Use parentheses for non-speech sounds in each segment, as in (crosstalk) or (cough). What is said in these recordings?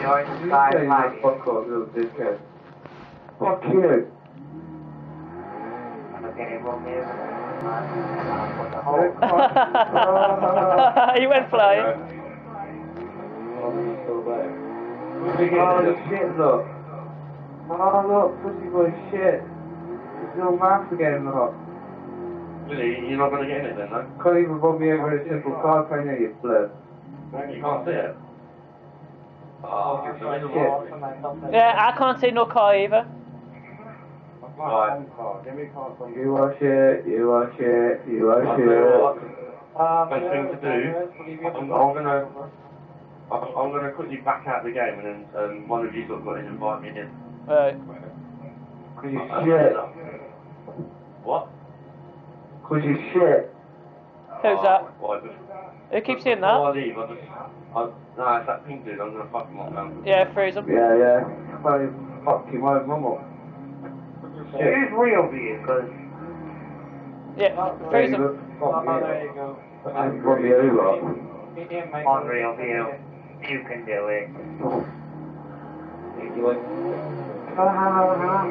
You're You inside say my you fuck up, little dickhead. Fuck you. I'm okay, well, maybe. I'll put the hole. he went flying. Oh, shit, look. Oh, look, pussy boy, shit. There's no mask again, look. Really, you're not going to get in it then, no? Can't even run me over a simple car, can you, you blood? You can't see it. Oh, you're so Shit. Yeah, I can't see no car either. Right. You are shit, you are shit, you are I'll tell you what, shit. best thing to do, I'm, I'm gonna, I'm, I'm gonna quickly back out the game and then um, one of you sort of got to invite me in. Right. Cause you uh, shit. What? Cause you shit. Who's that? Why, just, Who keeps saying before I that? leave, I just, I, no, it's that pink dude, I'm gonna fuck him up now. Yeah, freeze him. Yeah, yeah. Can't even fuck you, my mum up. Shit. Who's real view? Because Yeah, freeze him. Fuck Oh, you. And run me over. on real view, you can do it.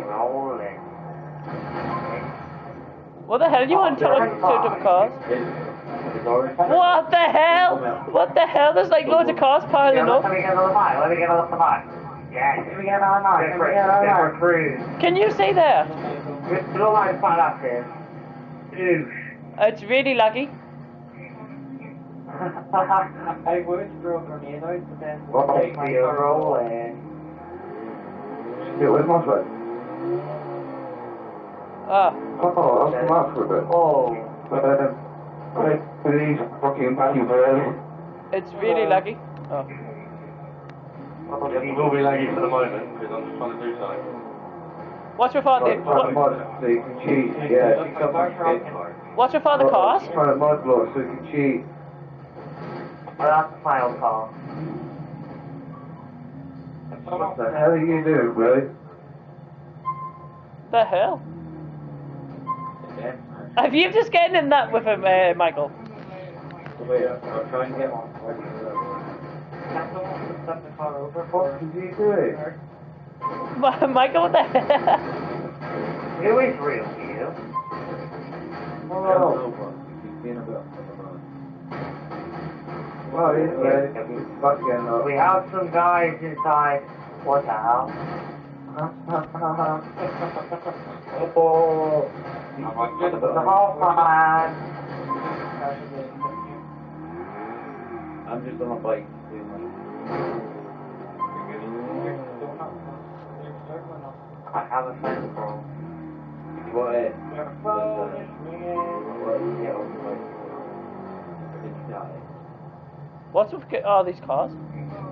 Rolling. What the hell? You want to talk to the cars? What the hell? What the hell? There's like loads of cars piling Yeah, up. let me get another bite, let me get another bite. Yeah, let me get another bite, let me get another bite. Can you see there? We don't like to this. It's really laggy. I would throw a grenade out, but then Oh, take my yeah. rolling. Shit, where's my phone? Ah, Oh, I'll come out for a bit. Oh. Okay, please fucking vacuum bird. it's really uh, laggy. Oh. Yeah, it will be laggy for the moment, because I'm just trying to do something. What's your all the Trying to what, mod so you can cheat. Yeah, she's got what's your all the cars? Trying to mod block so you can cheat. Well, that's the final call. What the hell are you doing, bro? The hell? Have you just getting in that with him, uh, Michael? Wait, I'll try and get one. Can someone step the car over What for did you do? Michael, what the hell? Who is real view? Oh, well, he's ready. Fucking. We have some guys inside. What the hell? (laughs) oh, The whole man. I'm just on a bike. I have a phone call. What? eh? Your phone is ringing. What's with get all these cars?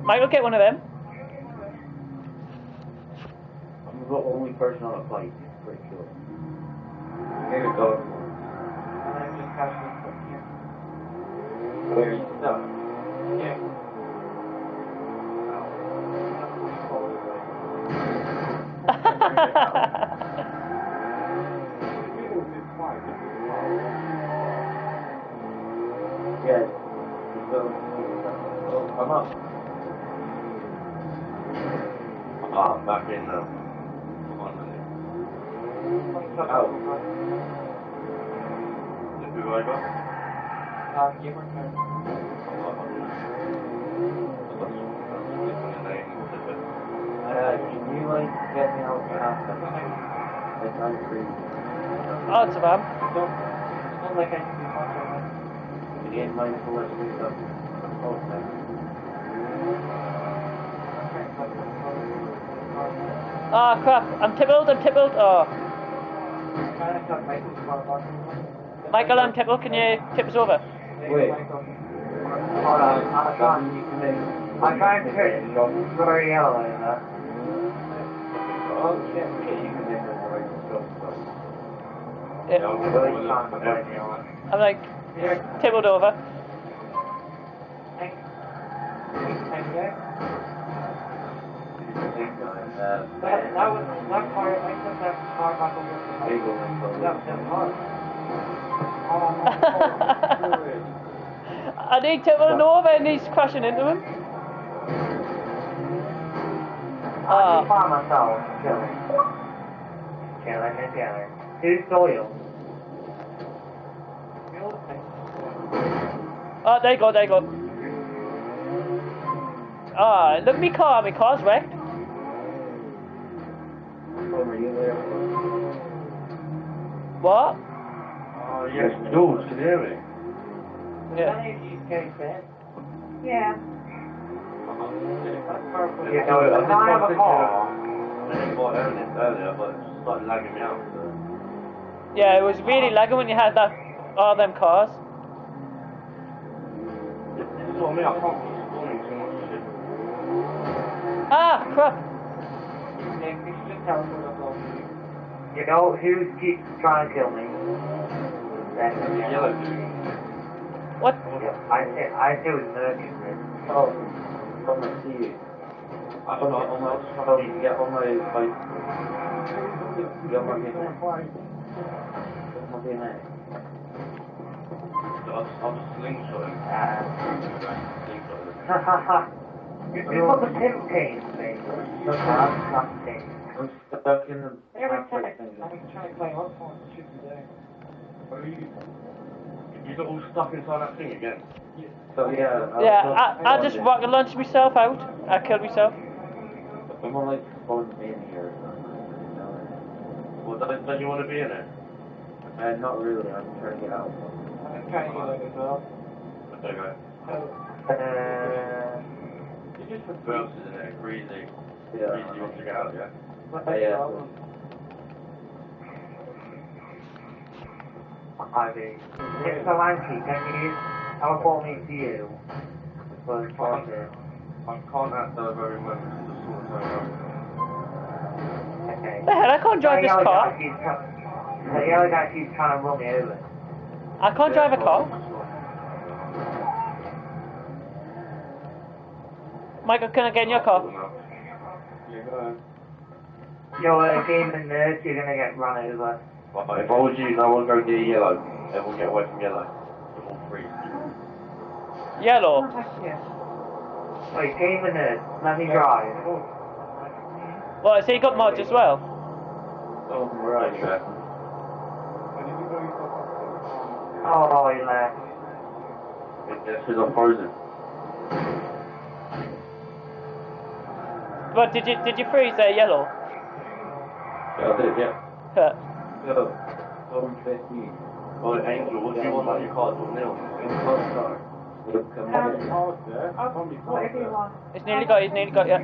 Might Michael, get one of them. I'm the only person on a bike. Sure. Maybe go. And I'm just catching from here. Where you stuck? Yeah. Yes. So, oh, come up. Ah, back in now. Come on, then. Out. Just move. You were good. Uh, can you like get me out past that? Like, I'm free. oh, it's a van. Don't, it's not like I can be much of it. Again, mindful let's move up. Oh, thanks. Ah, crap. I'm tippled, I'm tippled. Oh. Trying to cut Michael's car off. Michael, um, I'm tippled. Can you tip us over? Wait. Hold I'm trying. You can make. I'm trying to hit very yellow in there. Oh, shit. Okay, you can make it right. Go, go. Yeah. Really trying to blame you on. I'm like Here, tippled over. thank Thank you. That, that was, that I took that car back over to there you go, then, go. That was that. I need tippled over and he's crashing into him. Ah. Myself, chilling. Chilling and chilling. Who's Doyle? Oh, there you go, there you go. Ah, look at me car, my car's wrecked. You there? What? Oh, yes, Jules, can you hear me? Yeah. Yeah. You You know, I if I have a car, I didn't quite earn it earlier, but it just started lagging me out. So. Yeah, it was really lagging when you had that, all them cars. This is what I mean, I can't keep spawning too much shit. Ah, crap. You know who keeps trying to kill me? Then, The yellow dude. What? Yeah, I I say it was Mercury. Oh, Tom, I see you. I Tom, forgot, on I my, was Tom, get on my bike. Get on my bike. Get on my BMX. I was, I was slingshotting. Uh, Slingshotting. ha (laughs) ha ha. You you got the pimp team thing. That's not thing. I'm stuck in the traffic thing. You got all stuck inside that thing again. So yeah. I Yeah, was I, I just it. rocket launched myself out. I killed myself. Someone like phoned me in here or something. Well, don't, don't you want to be in it? Uh, not really. I'm trying to get out. Okay, go. Uh, Who else is in there? Greasy. Yeah. Greasy wants to get out, yeah? Yeah. Ivy. If so Lanky, can you teleport me to you? For positive. I can't at the very moment because the sword's over. Okay. The hell, I can't drive The this car. guy keeps The yellow guy keeps trying to run me over. I can't drive a car. Michael, can I get in your car? Yeah, go ahead. You're a gaming nerd, you're gonna get run over. Right, if I was you, no one go near yellow. Everyone get away from yellow. We're all free. Yellow. Wait, gaming nerd, let me drive. What, has he got mods as well? Oh, right. Anyway. Oh, he left. It's because I'm frozen. But did you did you freeze there, yellow? Yeah, I (laughs) did, yeah. Huh. So, Tom, face me. Oh, Angel, what do you want on your card? Or nil? In the first car. Look, come on. It's nearly got, it's nearly got, yeah.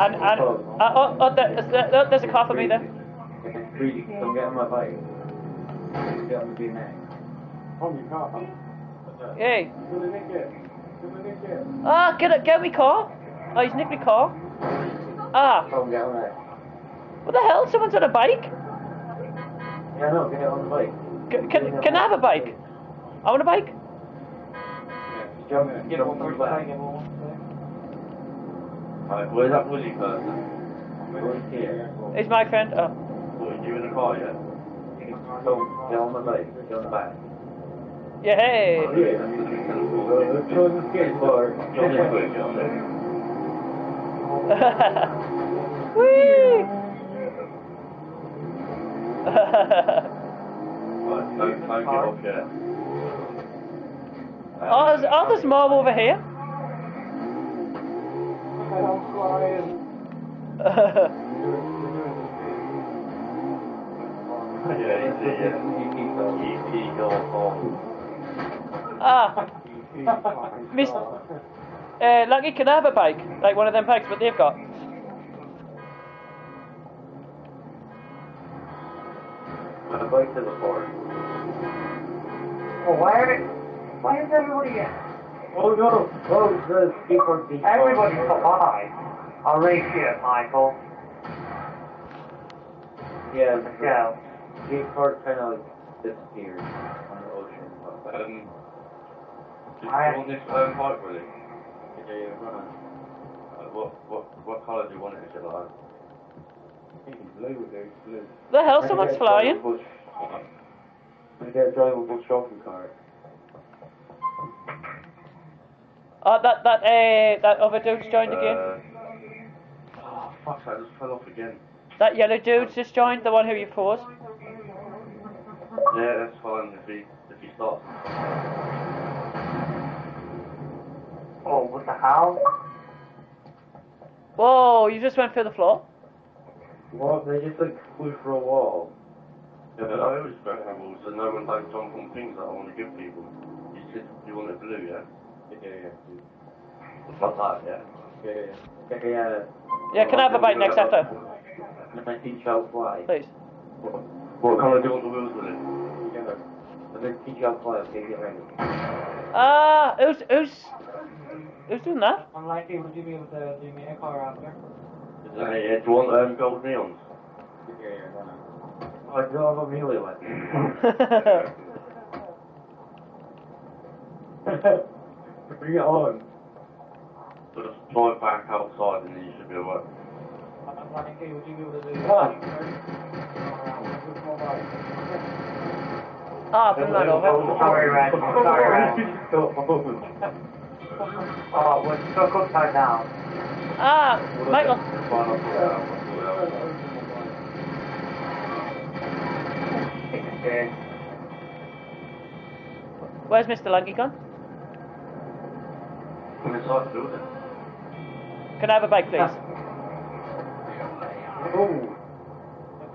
And, and, uh, oh, oh, there, there's, there, there's a car for me there. Greedy, come get on my bike. Get on the BMX. Hey. Ah, get it, get me car. Oh, he's nicked me car. Ah, Tom, get on that. What the hell? Someone's on a bike? Yeah, no, get on the bike. C- can, can I have a bike? I want a bike. Jump, jump on the back. Right, where's that Willy person? Right here. It's my friend. Oh. What, you in the car, yeah? Tom, get on the bike. Get on the back. Yeah, hey. Let's (laughs) (laughs) Don't, don't get off yet. oh, there's, oh, there's over here. Go (laughs) ah, Miss, uh, Lucky, can I have a bike? Like one of them bikes, what they've got? Bike to the fork. Oh, why are it? Why is everybody? Oh no! Oh, the skateboard beat. Everybody's alive. I'll race you, Michael. Yeah, Let's go. the skateboard kind of like disappeared on the ocean. Um, do you I- want this um, bike, Willy? Yeah, yeah, run. Uh, what, what, what colour do you want it? Is it like? Blue, there's blue. The hell, someone's flying. I get a drivable trophy car. Oh, that that uh, that other dude's joined again. Oh fuck, I just fell off again. That yellow dude's just joined, the one who you fought. Yeah, that's fine if he, if he starts. Oh, what the hell? Whoa, you just went through the floor? What? They just like flew for a wall. Yeah, but I always break rules, so no one don't jump on things that I want to give people. You said you want it blue, yeah? Yeah, yeah. Like that, yeah? Yeah, yeah. Okay, yeah. Yeah, can I have a bite next after? Can I teach you how to fly? Please. What colour do you want the wheels with it? Yeah. I'm gonna teach you how to fly, okay, get ready. Ah, who's, who's, who's doing that? Unlikely, would you be able to do me a car after? Is that, yeah, do you want um, gold neons? Yeah, yeah, why not? I don't have a melee weapon. (laughs) Bring it on. So just drive back outside and then you should be alright. Unlikely, would you be able to Ah. (laughs) ah, bring that over. Sorry, Red. Sorry, Red. Oh, we're stuck upside down. Ah, Michael. Okay. Where's Mr. Langy gone? I'm inside the. Can I have a bite, please? Oh,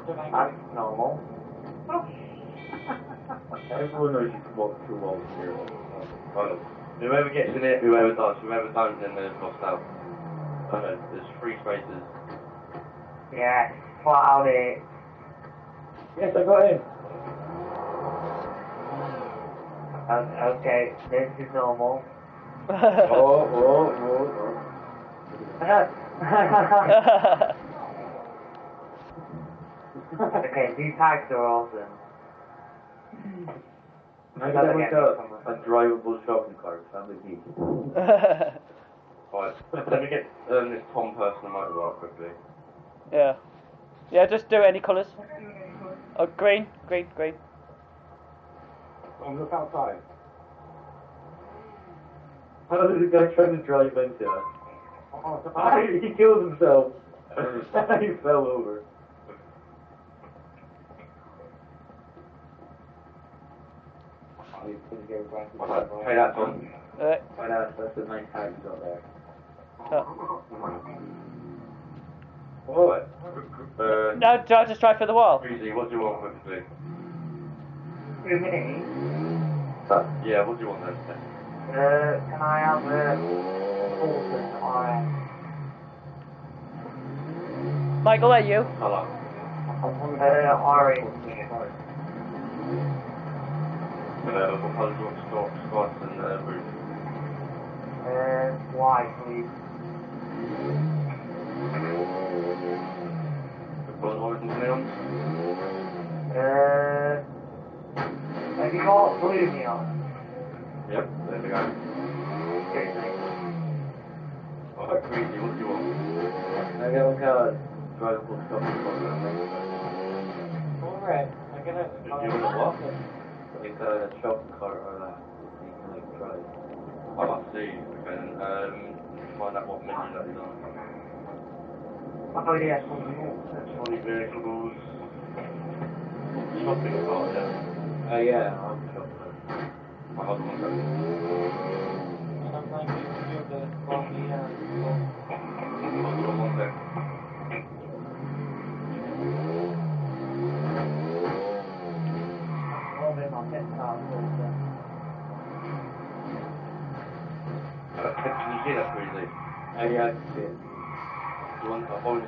That's normal. (laughs) everyone knows you can walk through walls here. Right. Whoever gets in it, whoever does, whoever don't, then they're lost out. Okay, there's three spaces. Yeah, flat out it. Yes, I got in. O- Okay, this is normal. (laughs) Oh, oh, oh, oh. (laughs) okay, these tags are awesome. I got like a, a drivable shopping cart, that family beach. (laughs) Right, let me get um, this Tom person motorbike quickly. yeah. Yeah, just do any colours. Oh, green, green, green. Oh, look outside. How did the guy try to drive into us? (laughs) Oh, he killed himself. (laughs) he fell over. Right, pay that Tom. Uh, Why not? That's a nice tag you got there. uh, What? Uh, no, do I just drive through the wall? Breezy, what do you want quickly? Two minutes. Yeah, what do you want then? Uh, can I have a Sultan RS? Michael, are you? Colour. Uh, orange. Uh, what colour do you want Scott, Scott and uh, Bruce? Uh, white, please. What orange and neons? Uh, have you got blue neon? Yep, there we go. Okay, thanks. Alright, Breezy, what do you want? I got like a drivable shopping cart. Alright, I get it. You want a what? Like a shopping cart or that. You can like drive. Oh, I see. Okay, then, um, find out what menu that is on. Oh yeah, Twenty vehicles. Shopping cart, yeah. Uh, yeah, I'm shopping cart. I hold on one second. And unlikely, would you be able to block me uh, Hold on one second. oh, they're not getting out. Uh, can you see that, Breezy? Uh, yeah, I can see it. Do you want a orange